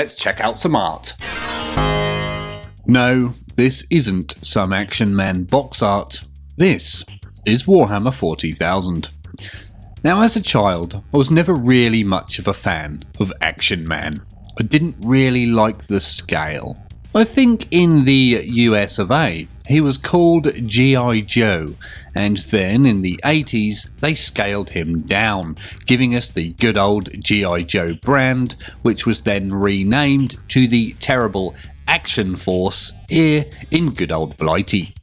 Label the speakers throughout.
Speaker 1: let's check out some art.
Speaker 2: No, this isn't some Action Man box art. This is Warhammer 40,000. Now, as a child, I was never really much of a fan of Action Man. I didn't really like the scale. I think in the US of A, he was called G.I. Joe, and then in the 80s they scaled him down, giving us the good old G.I. Joe brand, which was then renamed to the terrible Action Force here in good old Blighty.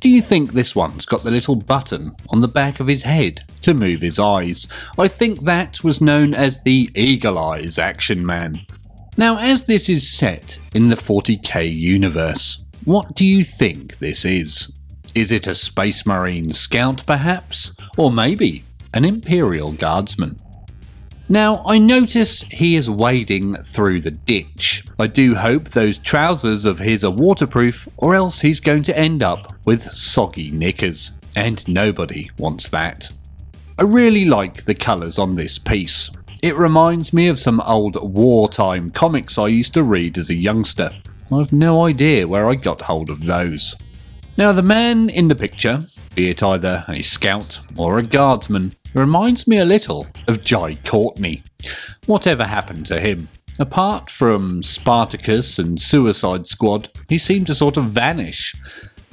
Speaker 2: Do you think this one's got the little button on the back of his head to move his eyes? I think that was known as the Eagle Eyes Action Man. Now, as this is set in the 40k universe, what do you think this is? Is it a Space Marine scout, perhaps? Or maybe an Imperial Guardsman? Now, I notice he is wading through the ditch. I do hope those trousers of his are waterproof, or else he's going to end up with soggy knickers. And nobody wants that. I really like the colours on this piece. It reminds me of some old wartime comics I used to read as a youngster. I've no idea where I got hold of those. Now, the man in the picture, be it either a scout or a guardsman, reminds me a little of Jai Courtney. Whatever happened to him? Apart from Spartacus and Suicide Squad, he seemed to sort of vanish.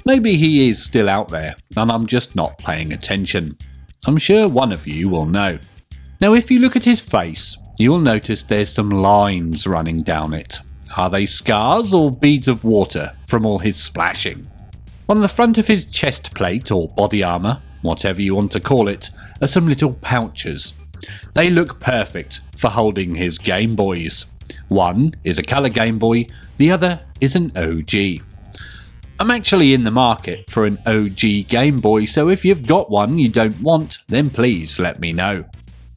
Speaker 2: Maybe he is still out there, and I'm just not paying attention. I'm sure one of you will know. Now, if you look at his face, you'll notice there's some lines running down it. Are they scars or beads of water from all his splashing? On the front of his chest plate or body armour, whatever you want to call it, are some little pouches. They look perfect for holding his Game Boys. One is a colour Game Boy, the other is an OG. I'm actually in the market for an OG Game Boy, so if you've got one you don't want, then please let me know.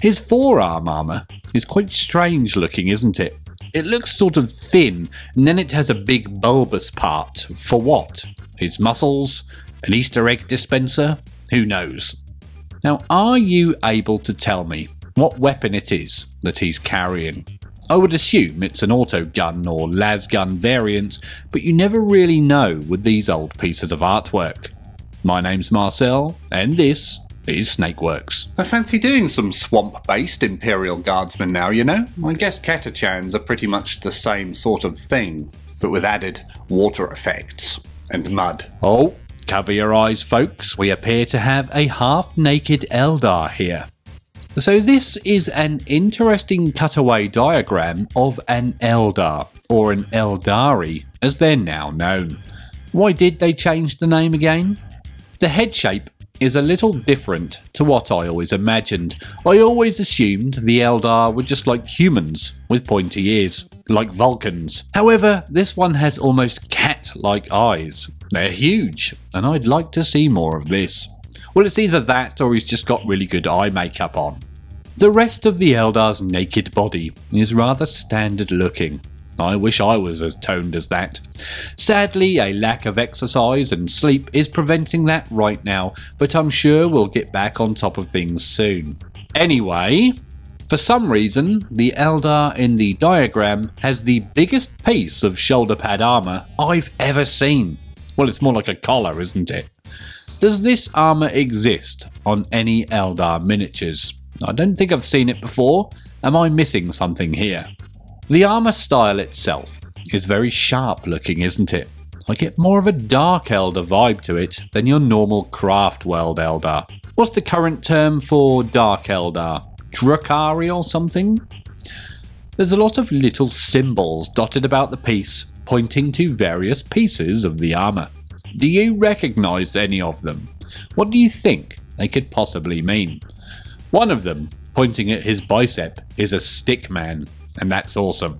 Speaker 2: His forearm armour is quite strange looking, isn't it? It looks sort of thin, and then it has a big bulbous part. For what? His muscles? An Easter egg dispenser? Who knows? Now, are you able to tell me what weapon it is that he's carrying? I would assume it's an auto gun or las gun variant, but you never really know with these old pieces of artwork. My name's Marcel, and this is Snakeworks.
Speaker 1: I fancy doing some swamp based Imperial Guardsmen now, you know? I guess Catachans are pretty much the same sort of thing, but with added water effects and mud.
Speaker 2: Oh, cover your eyes, folks. We appear to have a half naked Eldar here. So, this is an interesting cutaway diagram of an Eldar, or an Aeldari, as they're now known. Why did they change the name again? The head shape is a little different to what I always imagined. I always assumed the Eldar were just like humans with pointy ears, like Vulcans. However, this one has almost cat like eyes. They're huge, and I'd like to see more of this. Well, it's either that or he's just got really good eye makeup on. The rest of the Eldar's naked body is rather standard looking. I wish I was as toned as that. Sadly, a lack of exercise and sleep is preventing that right now, but I'm sure we'll get back on top of things soon. Anyway, for some reason, the Eldar in the diagram has the biggest piece of shoulder pad armour I've ever seen. Well, it's more like a collar, isn't it? Does this armour exist on any Eldar miniatures? I don't think I've seen it before. Am I missing something here? The armour style itself is very sharp looking, isn't it? I get more of a Dark Eldar vibe to it than your normal Craftworld Eldar. What's the current term for Dark Eldar? Drukhari or something? There's a lot of little symbols dotted about the piece, pointing to various pieces of the armour. Do you recognise any of them? What do you think they could possibly mean? One of them, pointing at his bicep, is a stick man and that's awesome.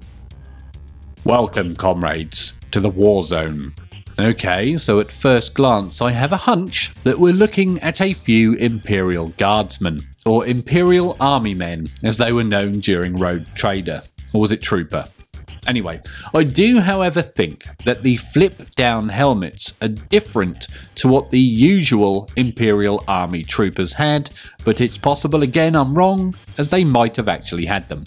Speaker 2: Welcome, comrades, to the war zone. Okay, so at first glance, I have a hunch that we're looking at a few Imperial Guardsmen, or Imperial Army men, as they were known during Rogue Trader. Or was it Trooper? Anyway, I do, however, think that the flip down helmets are different to what the usual Imperial Army troopers had, but it's possible again I'm wrong, as they might have actually had them.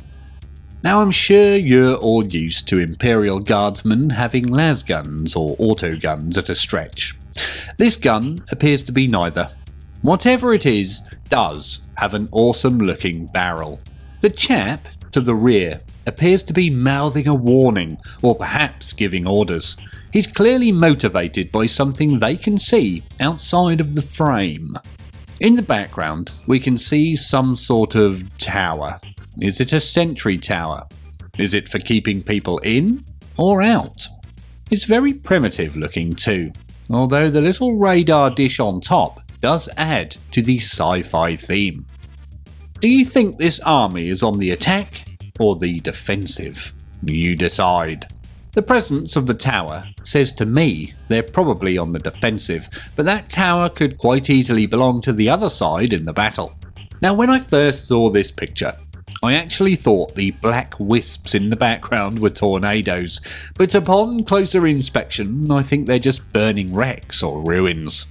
Speaker 2: Now, I'm sure you're all used to Imperial Guardsmen having las guns or auto guns at a stretch. This gun appears to be neither. Whatever it is, does have an awesome looking barrel. The chap to the rear appears to be mouthing a warning or perhaps giving orders. He's clearly motivated by something they can see outside of the frame. In the background, we can see some sort of tower. Is it a sentry tower? Is it for keeping people in or out? It's very primitive looking too, although the little radar dish on top does add to the sci fi theme. Do you think this army is on the attack or the defensive? You decide. The presence of the tower says to me they're probably on the defensive, but that tower could quite easily belong to the other side in the battle. Now, when I first saw this picture, I actually thought the black wisps in the background were tornadoes, but upon closer inspection, I think they're just burning wrecks or ruins.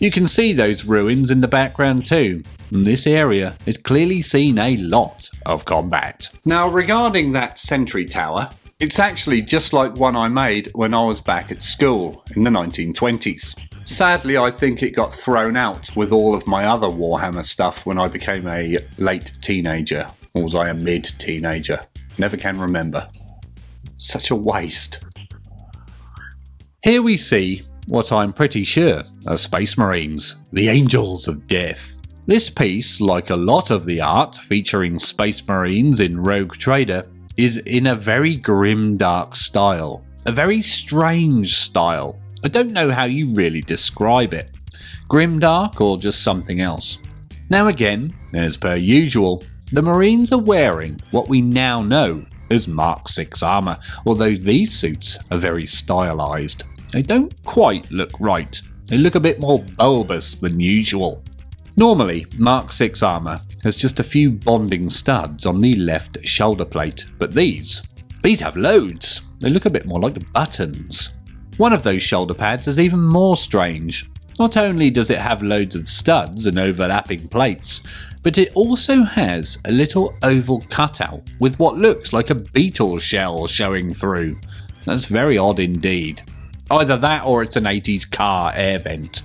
Speaker 2: You can see those ruins in the background too, this area has clearly seen a lot of combat.
Speaker 1: Now, regarding that sentry tower, it's actually just like one I made when I was back at school in the 1920s. Sadly, I think it got thrown out with all of my other Warhammer stuff when I became a late teenager. Or was I a mid teenager? Never can remember. Such a waste.
Speaker 2: Here we see what I'm pretty sure are Space Marines, the Angels of Death. This piece, like a lot of the art featuring Space Marines in Rogue Trader, is in a very grim dark style. A very strange style. I don't know how you really describe it. Grim dark or just something else. Now again, as per usual, the Marines are wearing what we now know as Mark 6 armour, although these suits are very stylised. They don't quite look right. They look a bit more bulbous than usual. Normally, Mark 6 armour has just a few bonding studs on the left shoulder plate, but these, these have loads. They look a bit more like buttons. One of those shoulder pads is even more strange. Not only does it have loads of studs and overlapping plates, but it also has a little oval cutout with what looks like a beetle shell showing through. That's very odd indeed. Either that or it's an 80s car air vent.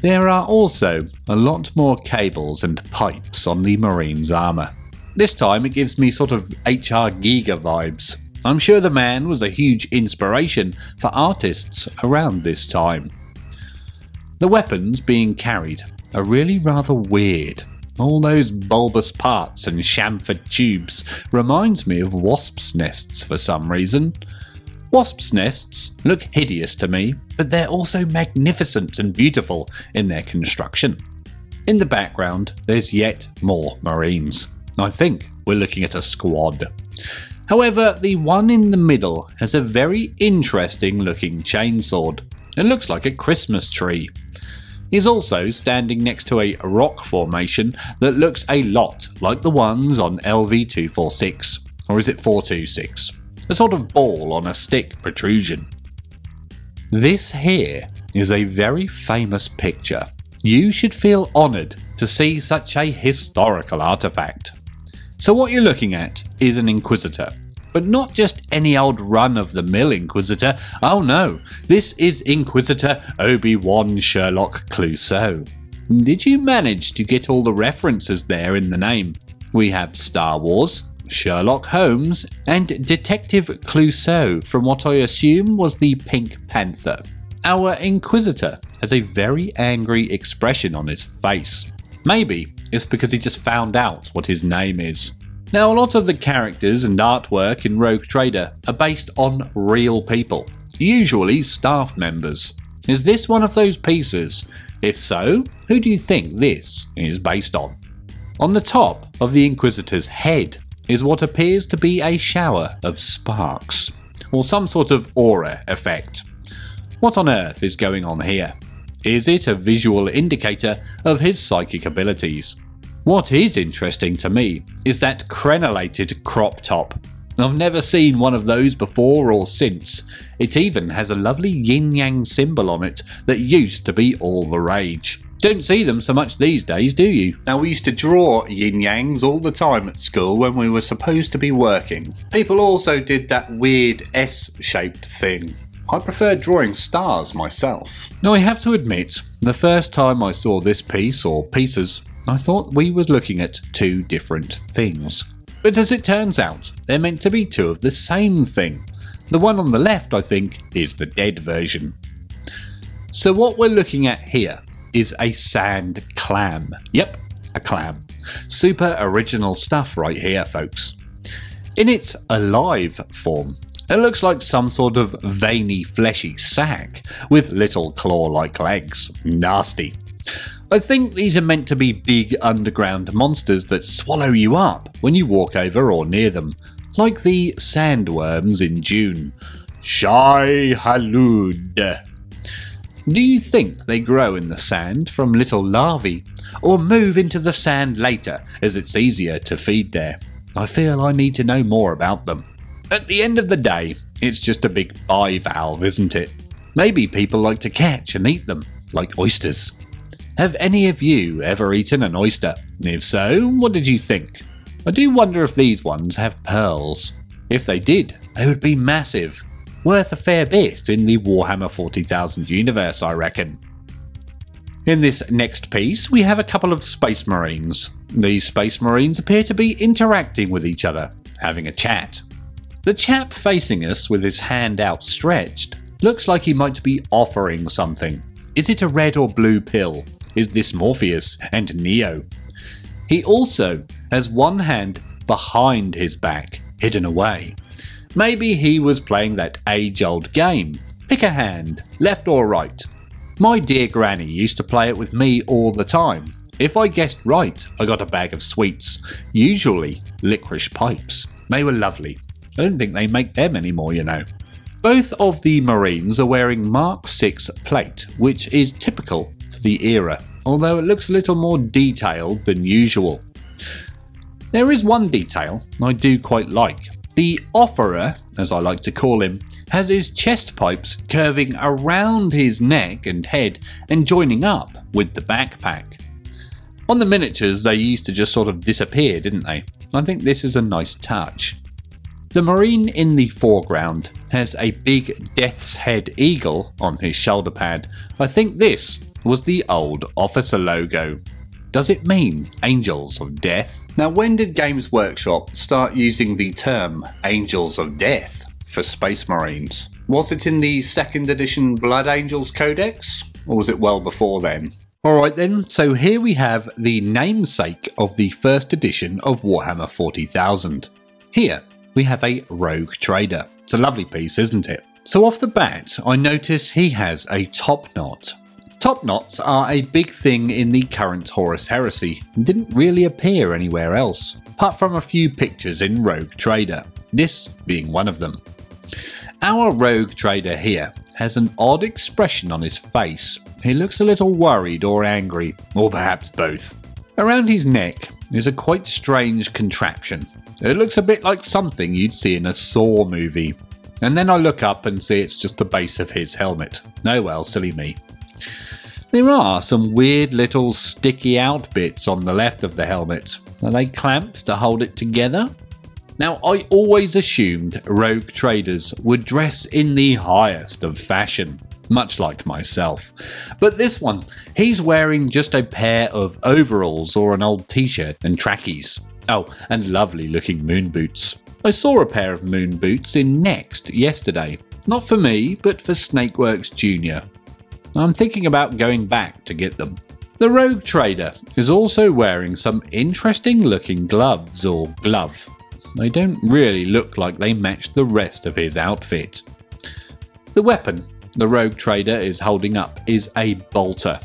Speaker 2: There are also a lot more cables and pipes on the Marine's armour. This time it gives me sort of HR Giger vibes. I'm sure the man was a huge inspiration for artists around this time. The weapons being carried are really rather weird. All those bulbous parts and chamfered tubes reminds me of wasps' nests for some reason. Wasps' nests look hideous to me, but they're also magnificent and beautiful in their construction. In the background, there's yet more Marines. I think we're looking at a squad. However, the one in the middle has a very interesting looking chainsword. It looks like a Christmas tree. He's also standing next to a rock formation that looks a lot like the ones on LV 246. Or is it 426? a sort of ball on a stick protrusion. This here is a very famous picture. You should feel honoured to see such a historical artifact. So, what you're looking at is an Inquisitor, but not just any old run of the mill Inquisitor. Oh no, this is Inquisitor Obi Wan Sherlock Clouseau. Did you manage to get all the references there in the name? We have Star Wars, Sherlock Holmes, and Detective Clouseau from what I assume was the Pink Panther. Our Inquisitor has a very angry expression on his face. Maybe it's because he just found out what his name is. Now, a lot of the characters and artwork in Rogue Trader are based on real people, usually staff members. Is this one of those pieces? If so, who do you think this is based on? On the top of the Inquisitor's head is what appears to be a shower of sparks, or some sort of aura effect. What on earth is going on here? Is it a visual indicator of his psychic abilities? What is interesting to me is that crenellated crop top. I've never seen one of those before or since. It even has a lovely yin yang symbol on it that used to be all the rage. Don't see them so much these days, do you?
Speaker 1: Now, we used to draw yin yangs all the time at school when we were supposed to be working. People also did that weird S shaped thing. I prefer drawing stars myself.
Speaker 2: Now, I have to admit, the first time I saw this piece or pieces, I thought we were looking at two different things. But as it turns out, they're meant to be two of the same thing. The one on the left, I think, is the dead version. So, what we're looking at here is a sand clam. Yep, a clam. Super original stuff right here, folks. In its alive form, it looks like some sort of veiny, fleshy sack with little claw like legs. Nasty. I think these are meant to be big underground monsters that swallow you up when you walk over or near them, like the sandworms in Dune. Shai Halud. Do you think they grow in the sand from little larvae, or move into the sand later as it's easier to feed there? I feel I need to know more about them. At the end of the day, it's just a big bivalve, isn't it? Maybe people like to catch and eat them, like oysters. Have any of you ever eaten an oyster? If so, what did you think? I do wonder if these ones have pearls. If they did, they would be massive, worth a fair bit in the Warhammer 40,000 universe, I reckon. In this next piece, we have a couple of Space Marines. These Space Marines appear to be interacting with each other, having a chat. The chap facing us with his hand outstretched looks like he might be offering something. Is it a red or blue pill? Is this Morpheus and Neo? He also has one hand behind his back, hidden away. Maybe he was playing that age old game. Pick a hand, left or right. My dear granny used to play it with me all the time. If I guessed right, I got a bag of sweets, usually licorice pipes. They were lovely. I don't think they make them anymore, you know. Both of the Marines are wearing Mark 6 plate, which is typical the era, although it looks a little more detailed than usual. There is one detail I do quite like. The offerer, as I like to call him, has his chest pipes curving around his neck and head and joining up with the backpack. On the miniatures, they used to just sort of disappear, didn't they? I think this is a nice touch. The Marine in the foreground has a big death's head eagle on his shoulder pad. I think this was the old officer logo. Does it mean Angels of Death?
Speaker 1: Now, when did Games Workshop start using the term Angels of Death for Space Marines? Was it in the second edition Blood Angels Codex, or was it well before then?
Speaker 2: Alright then, so here we have the namesake of the first edition of Warhammer 40,000. Here, we have a rogue trader. It's a lovely piece, isn't it? So off the bat, I notice he has a top knot. Top knots are a big thing in the current Horus Heresy and didn't really appear anywhere else, apart from a few pictures in Rogue Trader, this being one of them. Our Rogue Trader here has an odd expression on his face. He looks a little worried or angry, or perhaps both. Around his neck is a quite strange contraption. It looks a bit like something you'd see in a Saw movie. And then I look up and see it's just the base of his helmet. Oh well, silly me. There are some weird little sticky out bits on the left of the helmet. Are they clamps to hold it together? Now, I always assumed rogue traders would dress in the highest of fashion, much like myself. But this one, he's wearing just a pair of overalls or an old t shirt and trackies. Oh, and lovely looking moon boots. I saw a pair of moon boots in Next yesterday. Not for me, but for Snakeworks Jr. I'm thinking about going back to get them. The rogue trader is also wearing some interesting looking gloves or glove. They don't really look like they match the rest of his outfit. The weapon the rogue trader is holding up is a bolter.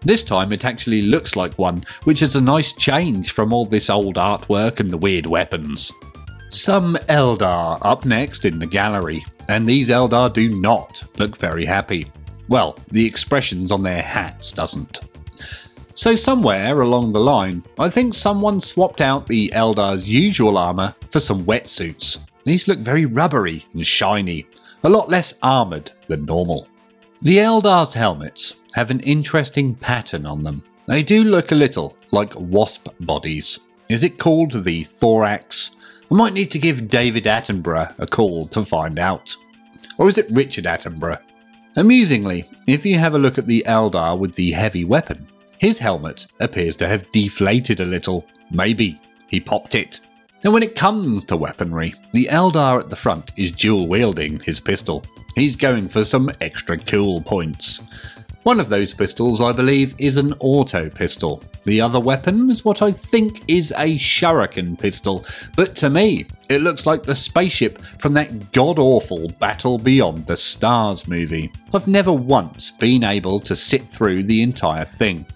Speaker 2: This time it actually looks like one, which is a nice change from all this old artwork and the weird weapons. Some Eldar up next in the gallery, and these Eldar do not look very happy. Well, the expressions on their hats doesn't. So somewhere along the line, I think someone swapped out the Eldar's usual armour for some wetsuits. These look very rubbery and shiny, a lot less armoured than normal. The Eldar's helmets have an interesting pattern on them. They do look a little like wasp bodies. Is it called the thorax? I might need to give David Attenborough a call to find out. Or is it Richard Attenborough? Amusingly, if you have a look at the Eldar with the heavy weapon, his helmet appears to have deflated a little. Maybe he popped it. Now, when it comes to weaponry, the Eldar at the front is dual wielding his pistol. He's going for some extra cool points. One of those pistols, I believe, is an auto pistol. The other weapon is what I think is a shuriken pistol, but to me, it looks like the spaceship from that god awful Battle Beyond the Stars movie. I've never once been able to sit through the entire thing.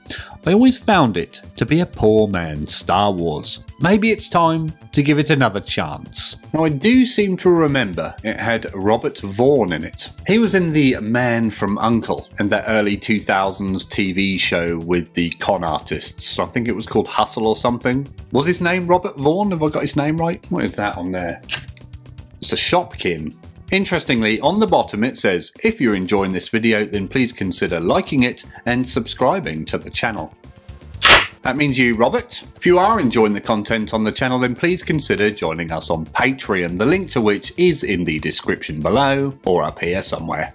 Speaker 2: I always found it to be a poor man's Star Wars. Maybe it's time to give it another chance.
Speaker 1: Now, I do seem to remember it had Robert Vaughn in it. He was in The Man from Uncle and that early 2000s TV show with the con artists. I think it was called Hustle or something. Was his name Robert Vaughn? Have I got his name right? What is that on there? It's a Shopkin. Interestingly, on the bottom it says, if you're enjoying this video then please consider liking it and subscribing to the channel. That means you, Robert. If you are enjoying the content on the channel, then please consider joining us on Patreon, the link to which is in the description below or up here somewhere.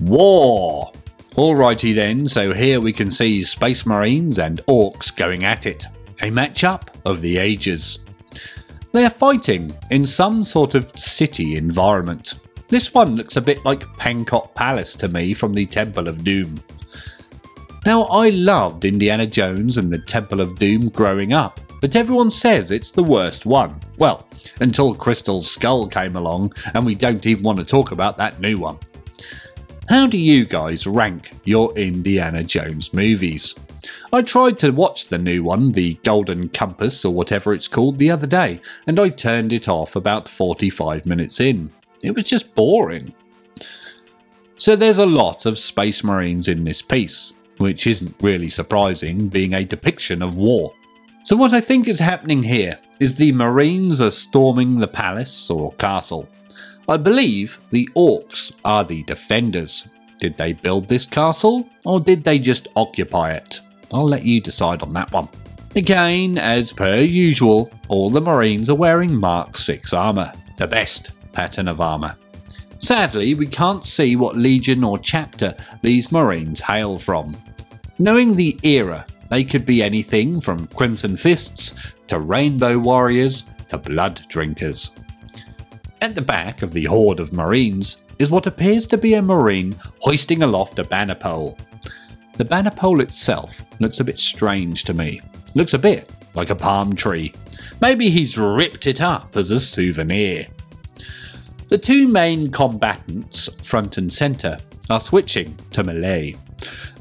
Speaker 2: War! Alrighty then, so here we can see Space Marines and Orcs going at it. A matchup of the ages. They are fighting in some sort of city environment. This one looks a bit like Pankot Palace to me from the Temple of Doom. Now, I loved Indiana Jones and the Temple of Doom growing up, but everyone says it's the worst one. Well, until Crystal Skull came along, and we don't even want to talk about that new one. How do you guys rank your Indiana Jones movies? I tried to watch the new one, the Golden Compass or whatever it's called, the other day, and I turned it off about 45 minutes in. It was just boring. So there's a lot of Space Marines in this piece, which isn't really surprising, being a depiction of war. So what I think is happening here is the Marines are storming the palace or castle. I believe the Orcs are the defenders. Did they build this castle, or did they just occupy it? I'll let you decide on that one. Again, as per usual, all the Marines are wearing Mark 6 armour, the best pattern of armour. Sadly, we can't see what legion or chapter these Marines hail from. Knowing the era, they could be anything from Crimson Fists to Rainbow Warriors to Blood Drinkers. At the back of the horde of Marines is what appears to be a Marine hoisting aloft a banner pole. The banner pole itself looks a bit strange to me. Looks a bit like a palm tree. Maybe he's ripped it up as a souvenir. The two main combatants, front and centre, are switching to melee.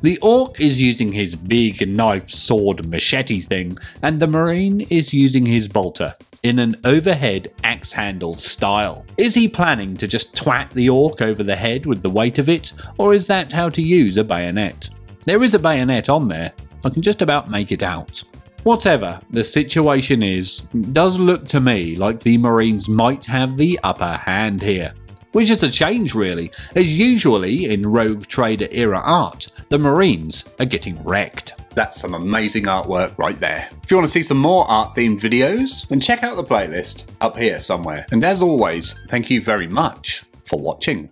Speaker 2: The orc is using his big knife sword machete thing, and the marine is using his bolter in an overhead axe handle style. Is he planning to just twat the orc over the head with the weight of it, or is that how to use a bayonet? There is a bayonet on there, I can just about make it out. Whatever the situation is, does look to me like the Marines might have the upper hand here. Which is a change really, as usually in Rogue Trader era art, the Marines are getting wrecked.
Speaker 1: That's some amazing artwork right there. If you want to see some more art themed videos, then check out the playlist up here somewhere. And as always, thank you very much for watching.